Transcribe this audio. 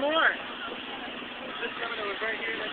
more. This criminal was right here.